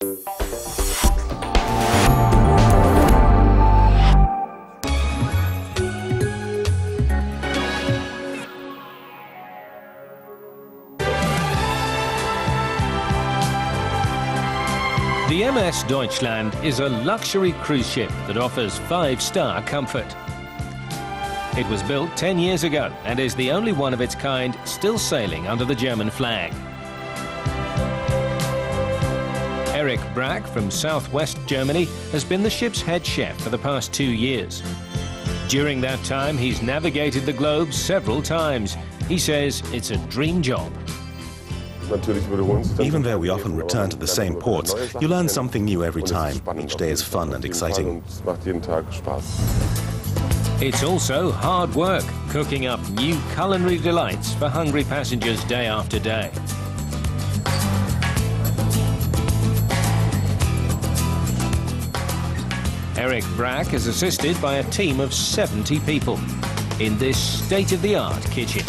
The MS Deutschland is a luxury cruise ship that offers five-star comfort. It was built 10 years ago and is the only one of its kind still sailing under the German flag. Erik Brack from southwest Germany has been the ship's head chef for the past two years. During that time, he's navigated the globe several times. He says it's a dream job. Even though we often return to the same ports, you learn something new every time. Each day is fun and exciting. It's also hard work, cooking up new culinary delights for hungry passengers day after day. Erik Brack is assisted by a team of 70 people in this state-of-the-art kitchen.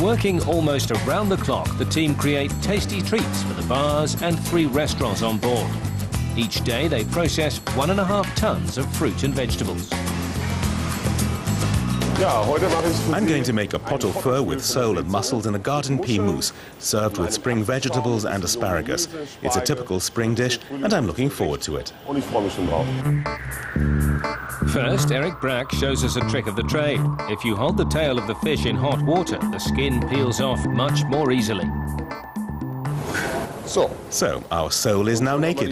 Working almost around the clock, the team create tasty treats for the bars and three restaurants on board. Each day they process one and a half tons of fruit and vegetables. I'm going to make a pot au feu with sole and mussels in a garden pea mousse, served with spring vegetables and asparagus. It's a typical spring dish, and I'm looking forward to it. First, Erik Brack shows us a trick of the trade. If you hold the tail of the fish in hot water, the skin peels off much more easily. So, our sole is now naked.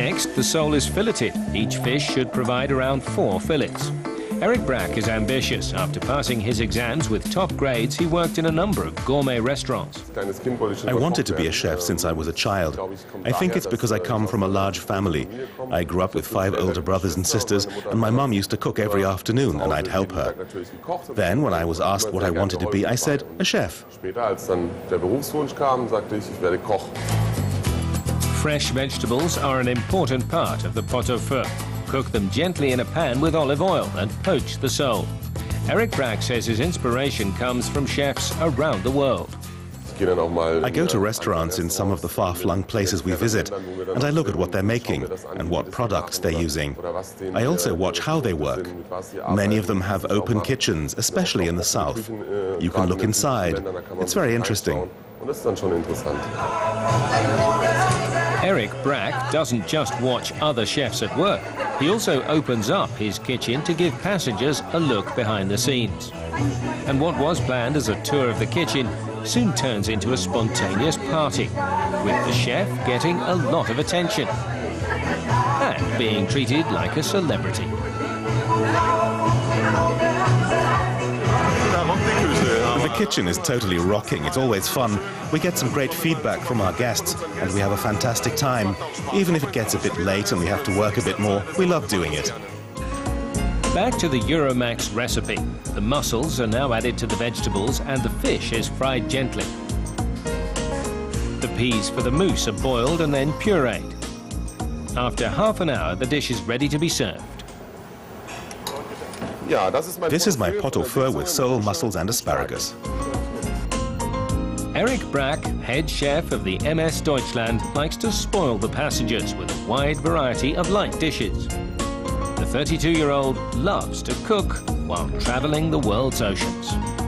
Next, the sole is filleted. Each fish should provide around four fillets. Erik Brack is ambitious. After passing his exams with top grades, he worked in a number of gourmet restaurants. I wanted to be a chef since I was a child. I think it's because I come from a large family. I grew up with five older brothers and sisters, and my mum used to cook every afternoon, and I'd help her. Then, when I was asked what I wanted to be, I said, a chef. Fresh vegetables are an important part of the pot au feu. Cook them gently in a pan with olive oil and poach the sole. Erik Brack says his inspiration comes from chefs around the world. I go to restaurants in some of the far-flung places we visit, and I look at what they're making and what products they're using. I also watch how they work. Many of them have open kitchens, especially in the south. You can look inside. It's very interesting. Erik Brack doesn't just watch other chefs at work. He also opens up his kitchen to give passengers a look behind the scenes. And what was planned as a tour of the kitchen soon turns into a spontaneous party, with the chef getting a lot of attention and being treated like a celebrity. Kitchen is totally rocking. It's always fun. We get some great feedback from our guests, and we have a fantastic time. Even if it gets a bit late and we have to work a bit more, we love doing it. Back to the Euromaxx recipe. The mussels are now added to the vegetables and the fish is fried gently. The peas for the mousse are boiled and then pureed. After half an hour, the dish is ready to be served. This is my pot au feu with sole, mussels and asparagus. Erik Brack, head chef of the MS Deutschland, likes to spoil the passengers with a wide variety of light dishes. The 32-year-old loves to cook while traveling the world's oceans.